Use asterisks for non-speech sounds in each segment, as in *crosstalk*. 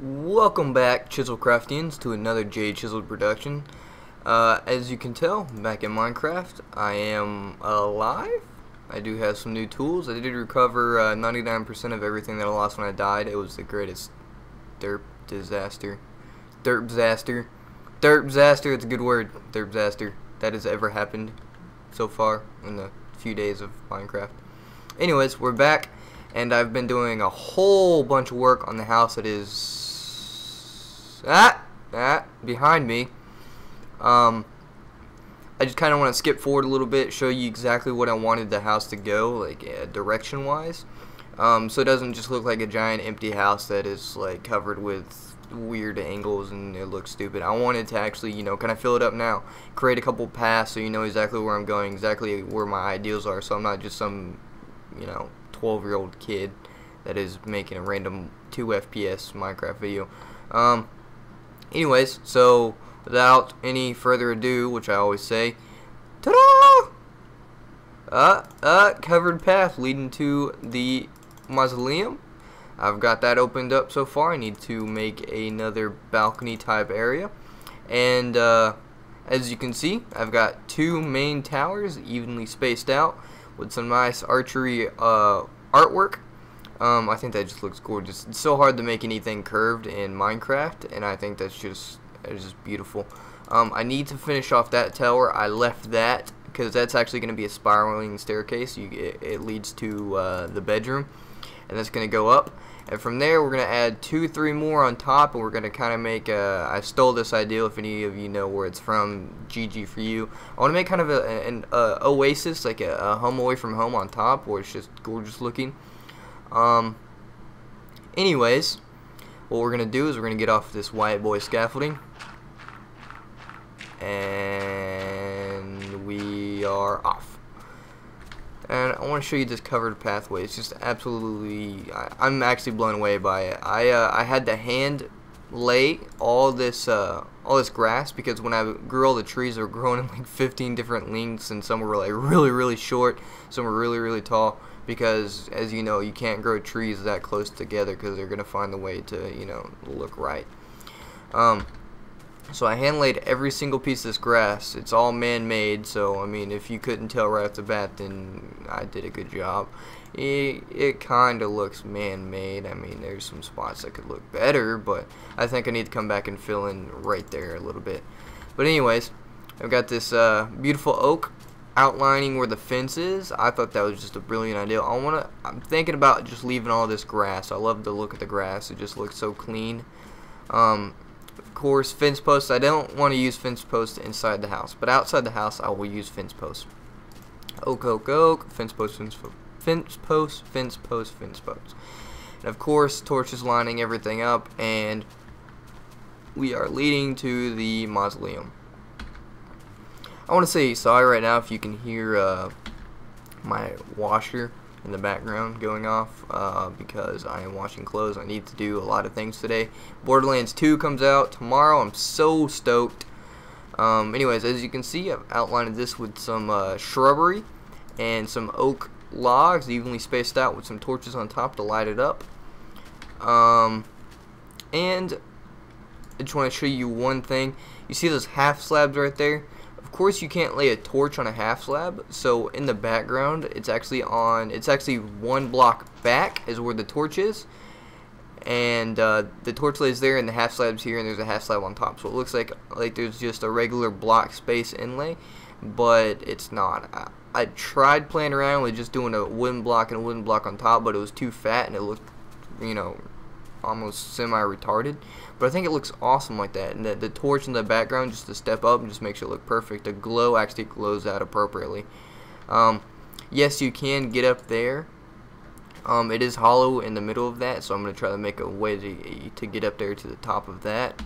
Welcome back, Chizzle Craftians, to another J Chizzle production. Uh, as you can tell, back in Minecraft, I am alive. I do have some new tools. I did recover 99% uh, of everything that I lost when I died. It was the greatest derp disaster. Derp disaster. Derp disaster, it's a good word. Derp disaster. That has ever happened so far in the few days of Minecraft. Anyways, we're back and I've been doing a whole bunch of work on the house that is that that behind me. Um, I just kind of want to skip forward a little bit, show you exactly what I wanted the house to go, like uh, direction wise. Um, so it doesn't just look like a giant empty house that is like covered with weird angles and it looks stupid. I wanted to actually, you know, kind of fill it up now, create a couple paths so you know exactly where I'm going, exactly where my ideals are, so I'm not just some, you know, 12 year old kid that is making a random 2 FPS Minecraft video. Um, anyways, so without any further ado, which I always say, ta-da! Uh, uh, covered path leading to the mausoleum. I've got that opened up so far. I need to make another balcony type area. And, uh, as you can see, I've got two main towers evenly spaced out with some nice archery uh, artwork um, I think that just looks gorgeous. It's so hard to make anything curved in Minecraft, and I think that's just it's just beautiful. Um, I need to finish off that tower. I left that because that's actually going to be a spiraling staircase. You, it, it leads to uh, the bedroom, and that's going to go up. And from there, we're going to add two, three more on top, and we're going to kind of make a, I stole this idea, if any of you know where it's from, GG for you. I want to make kind of a, an a oasis, like a, a home away from home on top, where it's just gorgeous looking. Um, anyways, what we're going to do is we're going to get off this white boy scaffolding. And we are off. And I want to show you this covered pathway. It's just absolutely, I, am actually blown away by it. I, uh, I had to hand lay all this uh, all this grass because when I grew all the trees they were *laughs* growing in like 15 different lengths and some were like really really short some were really really tall because as you know you can't grow trees that close together because they're gonna find the way to you know look right. Um, so I hand laid every single piece of this grass. It's all man-made so I mean if you couldn't tell right off the bat then I did a good job. It, it kind of looks man-made. I mean there's some spots that could look better but I think I need to come back and fill in right there a little bit. But anyways I've got this uh, beautiful oak outlining where the fence is. I thought that was just a brilliant idea. I want to. I'm thinking about just leaving all this grass. I love the look of the grass. It just looks so clean. Um, of course, fence posts. I don't want to use fence posts inside the house, but outside the house, I will use fence posts. Oak, oak, oak. Fence posts, fence post, fence posts, fence post, fence post. And of course, torches lining everything up, and we are leading to the mausoleum. I want to say sorry right now if you can hear uh, my washer in the background going off uh, because I am washing clothes. I need to do a lot of things today. Borderlands 2 comes out tomorrow. I'm so stoked. Um, anyways, as you can see, I've outlined this with some uh, shrubbery and some oak logs evenly spaced out with some torches on top to light it up. Um, and I just want to show you one thing. You see those half slabs right there? Of course you can't lay a torch on a half slab, so in the background it's actually on, it's actually one block back is where the torch is, and uh, the torch lays there and the half slab's here and there's a half slab on top, so it looks like like there's just a regular block space inlay, but it's not. I, I tried playing around with just doing a wooden block and a wooden block on top, but it was too fat and it looked, you know, almost semi-retarded. But I think it looks awesome like that. And the, the torch in the background, just to step up, and just makes it look perfect. The glow actually glows out appropriately. Um, yes, you can get up there. Um, it is hollow in the middle of that, so I'm going to try to make a way to, to get up there to the top of that.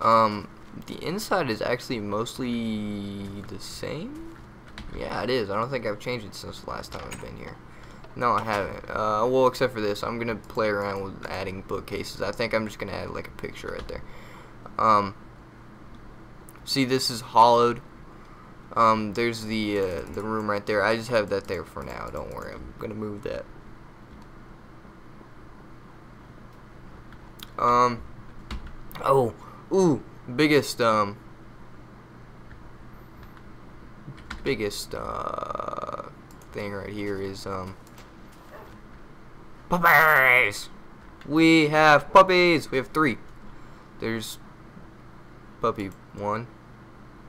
Um, the inside is actually mostly the same. Yeah, it is. I don't think I've changed it since the last time I've been here. No, I haven't. Uh, well, except for this. I'm to play around with adding bookcases. I think I'm just to add like a picture right there. Um, see, this is hollowed. Um, there's the, uh, the room right there. I just have that there for now. Don't worry. I'm to move that. Um. Oh. Ooh. Biggest. Um. Biggest. Uh. Thing right here is um. Puppies. We have puppies. We have three. There's puppy one,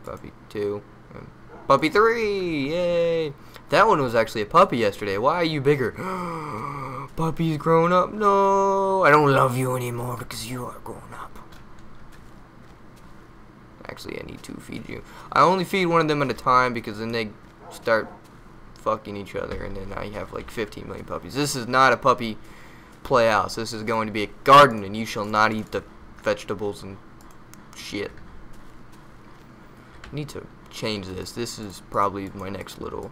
puppy two, and puppy three. Yay! That one was actually a puppy yesterday. Why are you bigger? *gasps* Puppy's grown up. No, I don't love you anymore because you are grown up. Actually, I need to feed you. I only feed one of them at a time because then they start fucking each other, and then I have like 15 million puppies. This is not a puppy playhouse. This is going to be a garden, and you shall not eat the vegetables and shit. Need to change this. This is probably my next little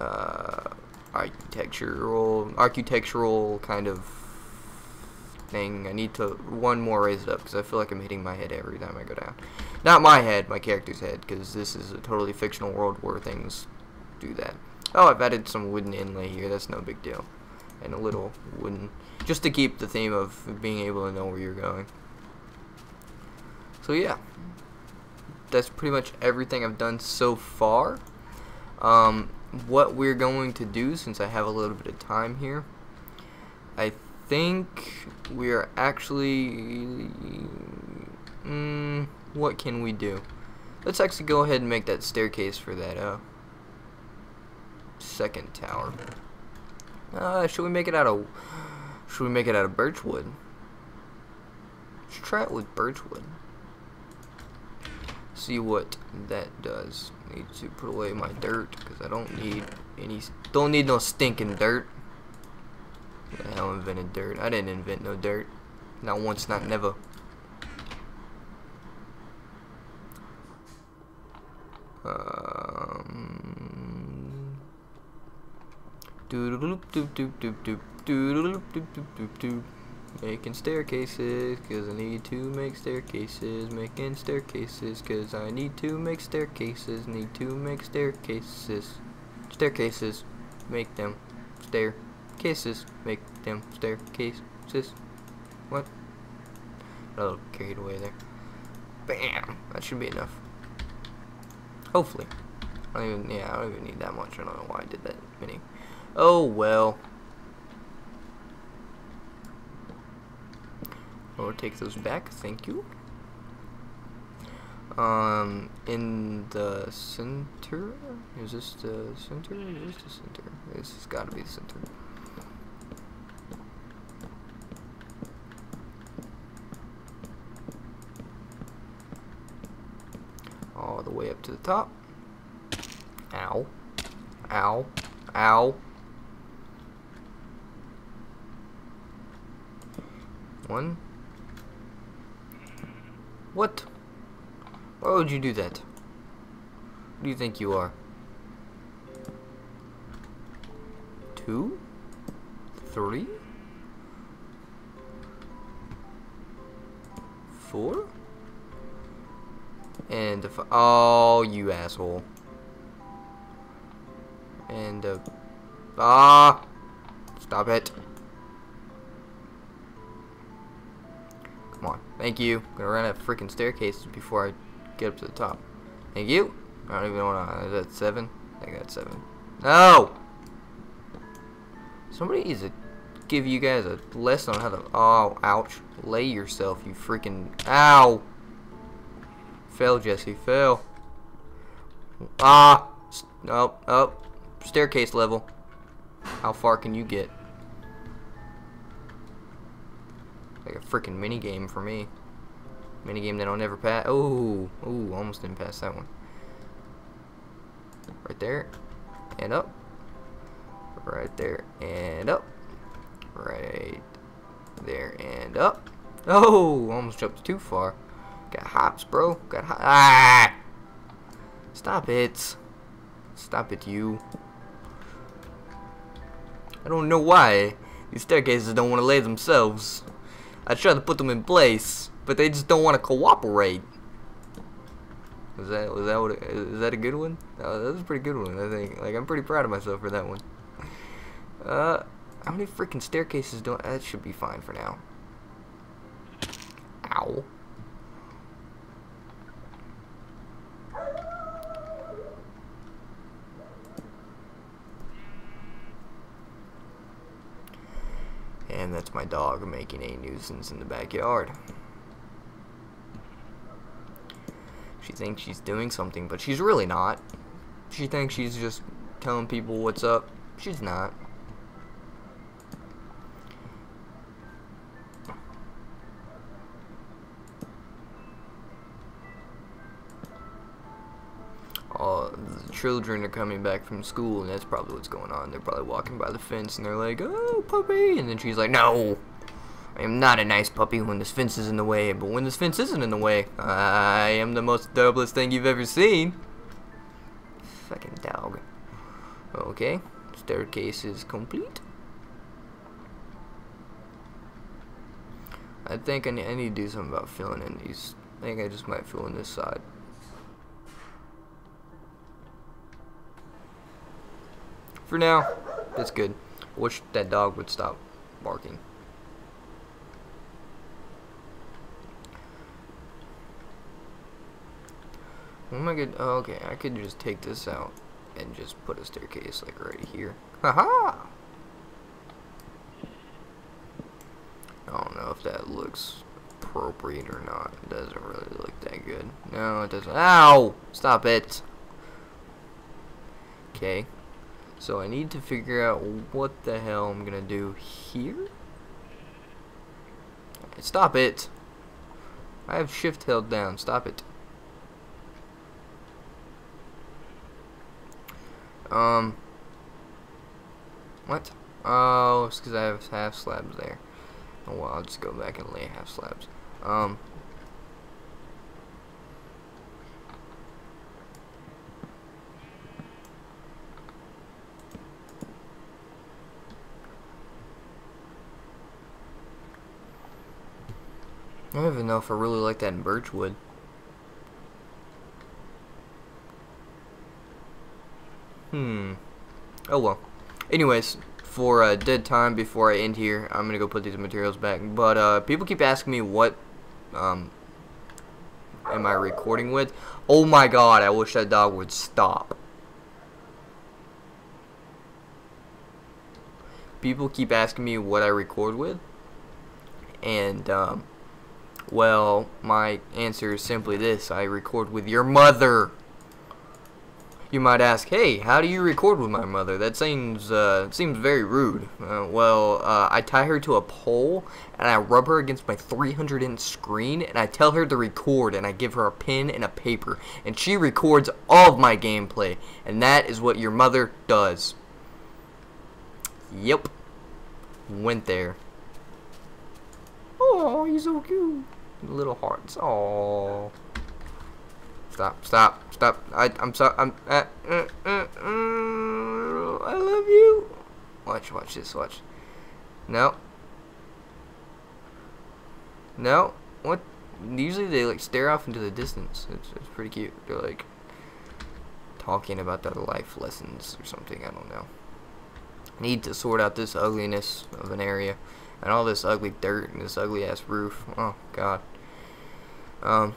uh, architectural architectural kind of thing. I need to one more raise it up because I feel like I'm hitting my head every time I go down. Not my head, my character's head, because this is a totally fictional world where things do that. Oh, I've added some wooden inlay here. That's no big deal. And a little wooden, just to keep the theme of being able to know where you're going. So yeah, that's pretty much everything I've done so far. Um, what we're going to do, since I have a little bit of time here, I think we are actually, mm, what can we do? Let's actually go ahead and make that staircase for that uh, second tower. Uh, should we make it out of, should we make it out of birchwood? Let's try it with birchwood see what that does. Need to put away my dirt because I don't need any. Don't need no stinking dirt. The hell invented dirt? I didn't invent no dirt. Not once, not never. Um. Doop doop doop doop doop doop doop doop doop. Making staircases, cause I need to make staircases. Making staircases, cause I need to make staircases. Need to make staircases. Staircases. Make them staircases. Make them staircases. What? A little carried away there. Bam! That should be enough. Hopefully. I don't even, yeah, I don't even need that much. I don't know why I did that many. Oh well. I'll take those back, thank you. Um, in the center, is this the center? Is this the center? This has got to be the center. All the way up to the top. Ow. Ow. Ow. One, what? Why would you do that? Who do you think you are? Two? Three? Four? And if oh you asshole. And uh ah stop it. Thank you. I'm gonna run of freaking staircases before I get up to the top. Thank you. I don't even know what is that seven? I think that's seven. No! Somebody needs to give you guys a lesson on how to oh ouch. Lay yourself, you freaking ow Fail Jesse, fail. Ah nope, oh staircase level. How far can you get? Like a freaking mini game for me. Mini game that I'll never pass. Oh, oh, almost didn't pass that one. Right there, and up. Right there, and up. Right there, and up. Oh, almost jumped too far. Got hops, bro. Got hops. Ah! Stop it. Stop it, you. I don't know why. These staircases don't want to lay themselves. I try to put them in place, but they just don't want to cooperate. Was that was that what is that a good one? Oh, that was a pretty good one, I think. Like I'm pretty proud of myself for that one. Uh, how many freaking staircases do I, that should be fine for now. Ow. And that's my dog making a nuisance in the backyard. She thinks she's doing something, but she's really not. She thinks she's just telling people what's up. She's not. Children are coming back from school, and that's probably what's going on. They're probably walking by the fence, and they're like, "Oh, puppy!" And then she's like, "No, I am not a nice puppy when this fence is in the way. But when this fence isn't in the way, I am the most adorable thing you've ever seen." Fucking dog. Okay, staircase is complete. I think I need to do something about filling in these. I think I just might fill in this side. For now, that's good. Wish that dog would stop barking. What am I good? Oh, okay, I could just take this out and just put a staircase like right here. Haha! I don't know if that looks appropriate or not. It doesn't really look that good. No, it doesn't. Ow! Stop it! Okay, so I need to figure out what the hell I'm gonna do here. Stop it. I have shift held down. Stop it. Um. What? Oh, it's because I have half slabs there. Oh well, I'll just go back and lay half slabs. Um. I don't even know if I really like that in birchwood. Hmm. Oh well. Anyways, for uh, dead time before I end here, I'm gonna go put these materials back. But uh, people keep asking me what um, am I recording with? Oh my god! I wish that dog would stop. People keep asking me what I record with, and um, well, my answer is simply this. I record with your mother. You might ask, hey, how do you record with my mother? That seems uh, seems very rude. Uh, well, uh, I tie her to a pole, and I rub her against my 300-inch screen, and I tell her to record, and I give her a pen and a paper, and she records all of my gameplay, and that is what your mother does. Yep. Went there. Oh, he's so cute. Little hearts. Oh. Stop, stop, stop. I, I'm sorry. I'm. Uh, uh, uh, uh, I love you. Watch, watch this. Watch. No. No. What? Usually they like stare off into the distance. It's, it's pretty cute. They're like talking about their life lessons or something. I don't know. Need to sort out this ugliness of an area and all this ugly dirt and this ugly ass roof. Oh God. Um,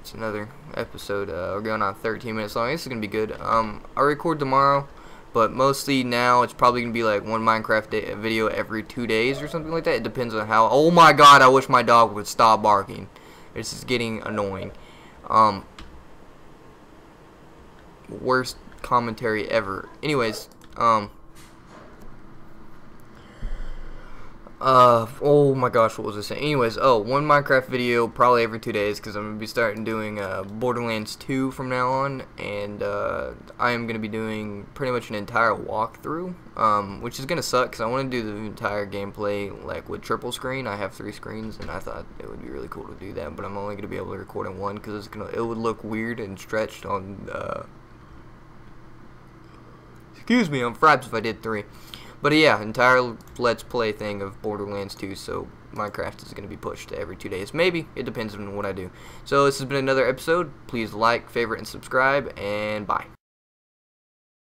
it's another episode. Uh, we're going on 13 minutes long. This is gonna be good. Um, I'll record tomorrow, but mostly now it's probably gonna be like one Minecraft day, video every two days or something like that. It depends on how. Oh my God! I wish my dog would stop barking. This is getting annoying. Um, worst commentary ever. Anyways, um. Uh, oh my gosh, what was I saying? Anyways, oh, one Minecraft video probably every two days because I'm to be starting doing uh, Borderlands 2 from now on, and uh, I am going to be doing pretty much an entire walkthrough, um, which is going to suck because I want to do the entire gameplay like with triple screen. I have three screens, and I thought it would be really cool to do that, but I'm only going to be able to record in one because it's gonna it would look weird and stretched on. Uh, excuse me, on Fraps if I did three. But yeah, entire Let's Play thing of Borderlands 2, so Minecraft is going to be pushed every two days. Maybe. It depends on what I do. So this has been another episode. Please like, favorite, and subscribe, and bye.